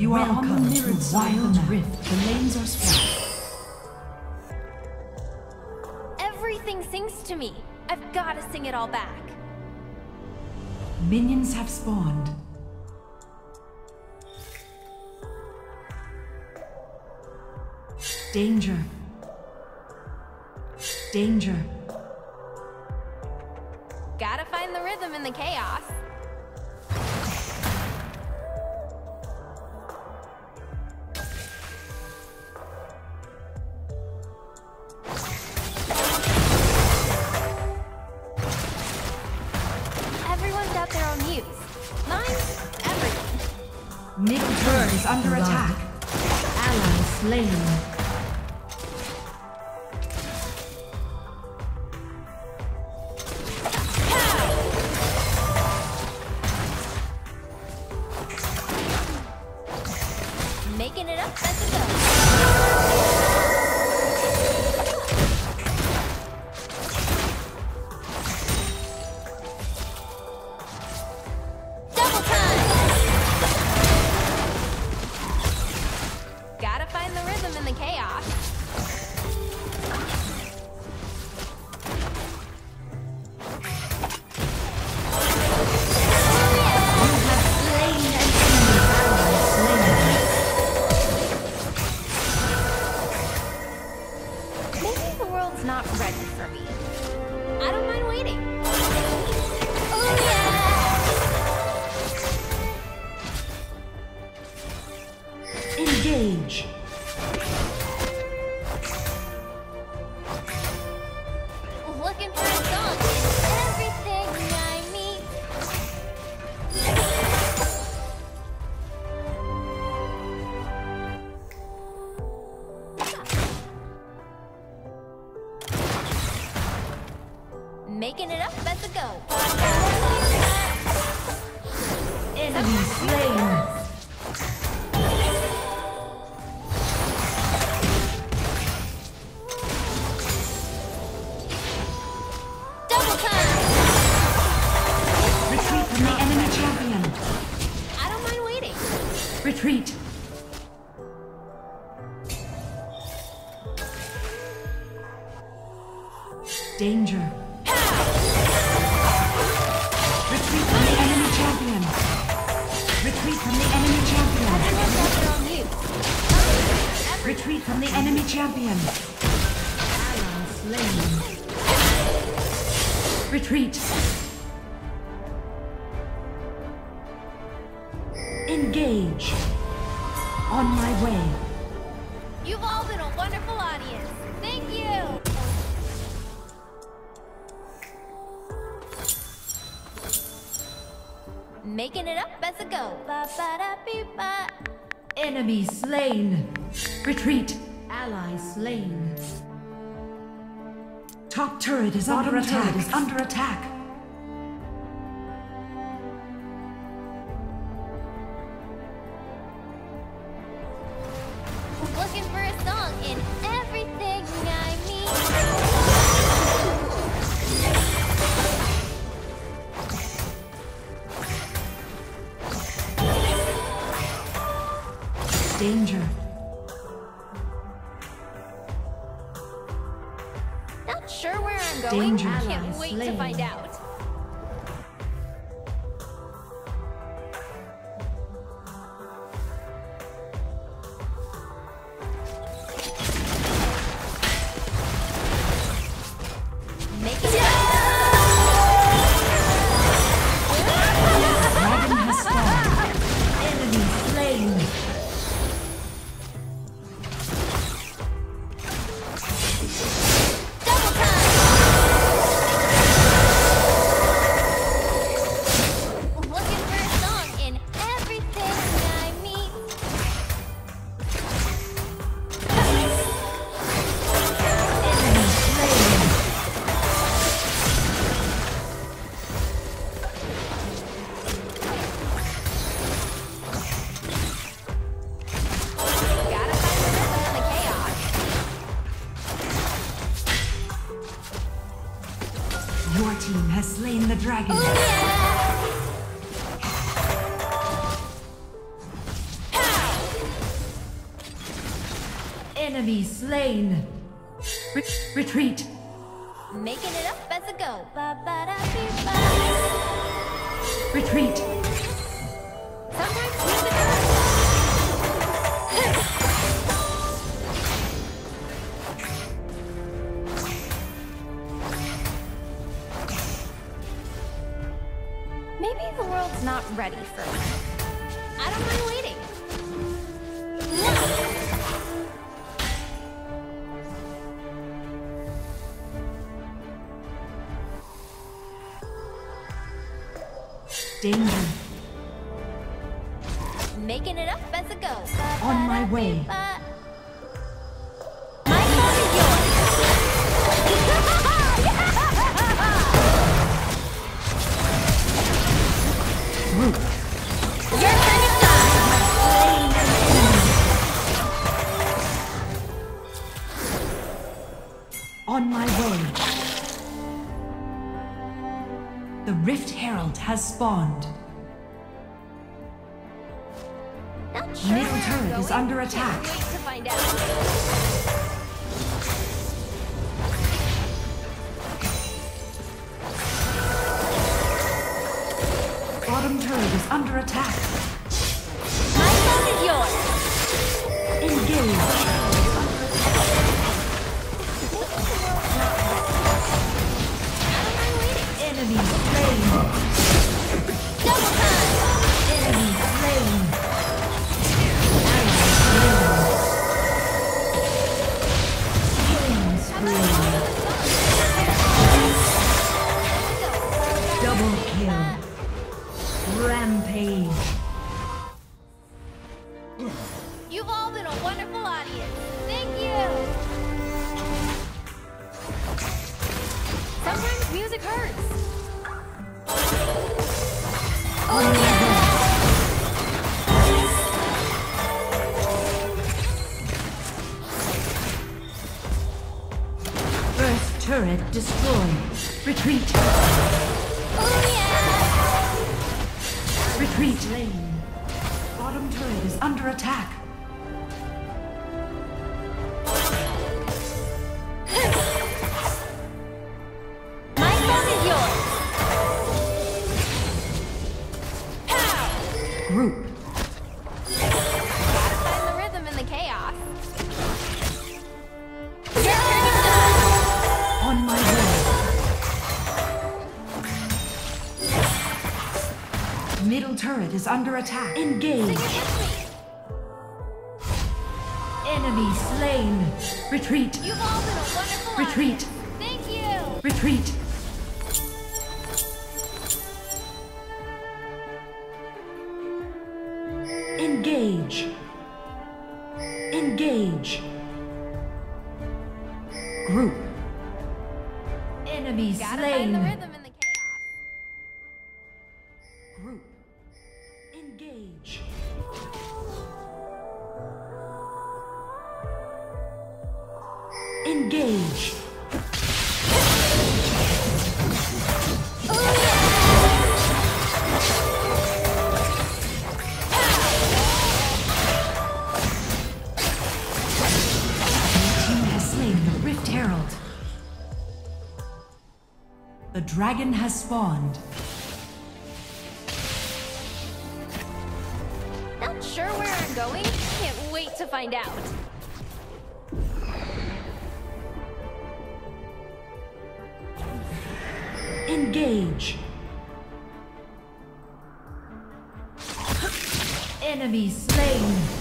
You are Welcome on the to mirrored side of Wild the map. Rift. The lanes are swamped. Everything sings to me. I've got to sing it all back. Minions have spawned. Danger. Danger. Gotta find the rhythm in the chaos. Making it up as I go. Enemy slain. Retreat from from the enemy champion. Retreat from the enemy champion. Retreat. Engage. On my way. Making it up as I go. Ba ba da beep ba. Enemy slain. Retreat. Ally slain. Top turret is under Bottom attack. turret Is under attack. Danger. Not sure where I'm going. Danger. Can't Ally wait to find out. Your team has slain the dragon. Oh, yeah. Enemy slain. Re retreat. Making it up as I go. Ba -ba -da -ba. Retreat. Maybe the world's not ready for me. I don't mind waiting. Danger. On my way. The Rift Herald has spawned. Sure Middle where I'm turret is under attack. Under attack. Turret destroyed. Retreat. Oh yeah. Retreat. Lane. Way. Middle turret is under attack. Engage. it with me. Enemy slain. Retreat. You've all been a wonderful Retreat. audience. Thank you. Retreat. Engage. Engage. Group. Enemy slain. Herald. The dragon has spawned. Not sure where I'm going. Can't wait to find out. Engage. Enemy slain.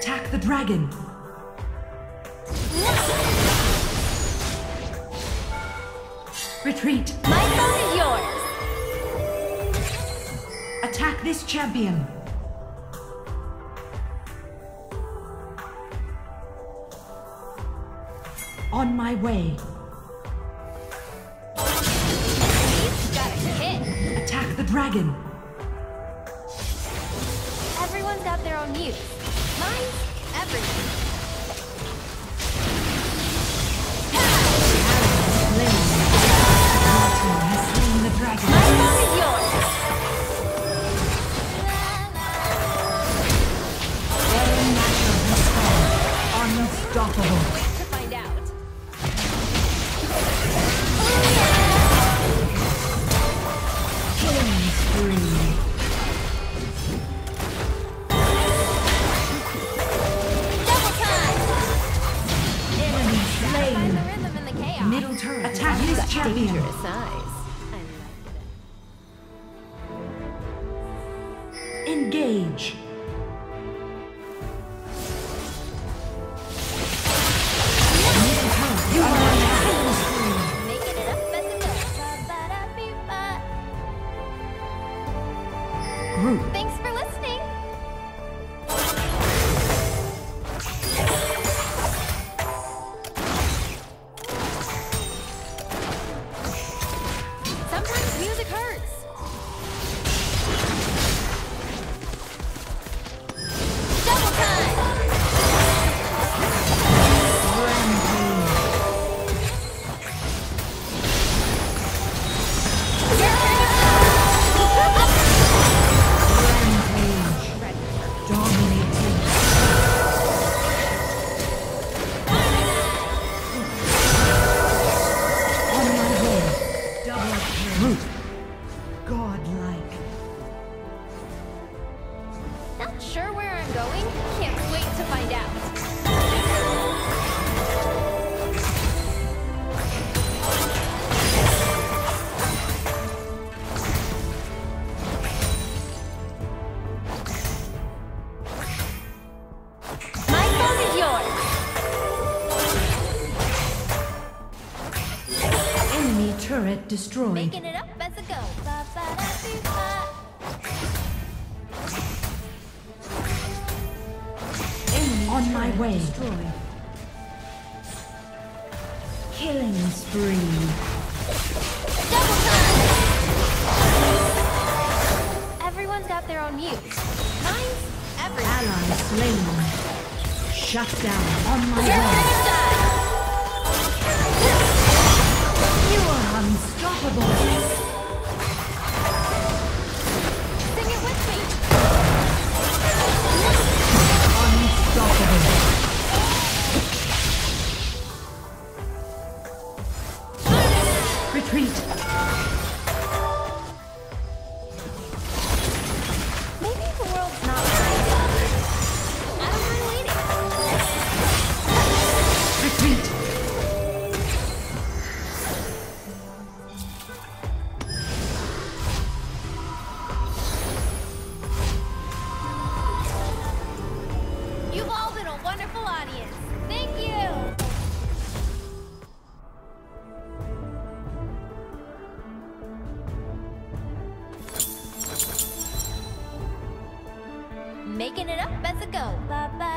Attack the dragon. Retreat. My phone is yours. Attack this champion. On my way. He's got a hit. Attack the dragon. Turret. Attack this champion. Engage. Sure where I'm going? Can't wait to find out. destroyed. Making it up Killing spree. Double time! Everyone's got their own mute. Mine's. Ally slain. Shut down on my own. You are unstoppable. Retreat! making it up as a go. Ba -ba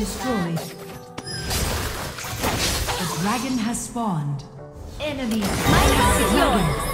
destroyed. The dragon has spawned. Enemy. My dragon.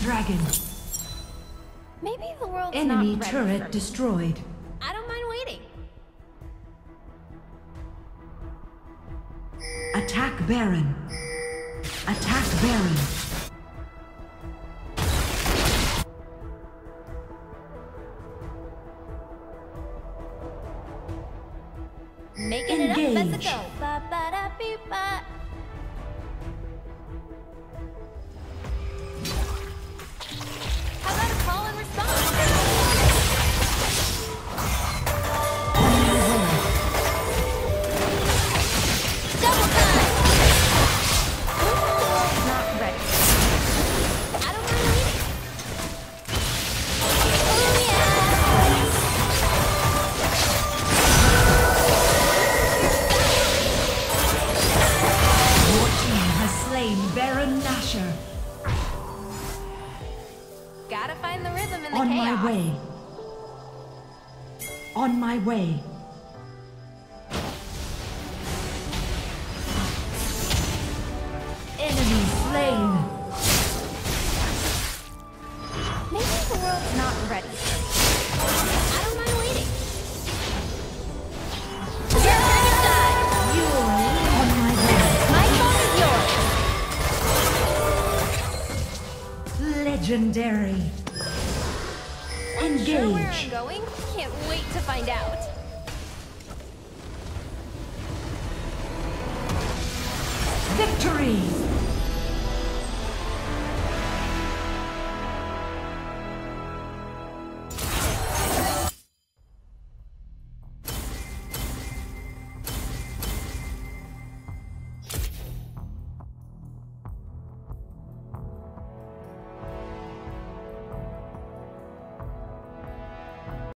Dragon. Maybe the world's Enemy turret destroyed. I don't mind waiting. Attack Baron. Attack Baron. Making it up as Engage. Baron Nashor. Gotta find the rhythm in the On chaos. my way. On my way. Phone is yours. way. Legendary. Sure where I'm Engage. going? Can't wait to find out. Victory.